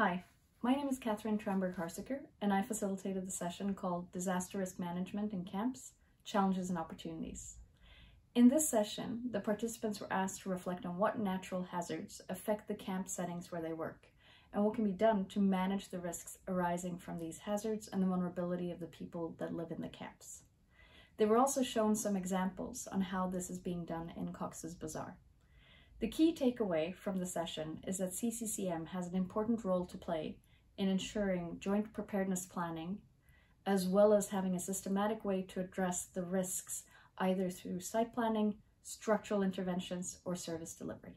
Hi, my name is Catherine Tramberg Harsiker, and I facilitated the session called Disaster Risk Management in Camps Challenges and Opportunities. In this session, the participants were asked to reflect on what natural hazards affect the camp settings where they work, and what can be done to manage the risks arising from these hazards and the vulnerability of the people that live in the camps. They were also shown some examples on how this is being done in Cox's Bazar. The key takeaway from the session is that CCCM has an important role to play in ensuring joint preparedness planning, as well as having a systematic way to address the risks either through site planning, structural interventions, or service delivery.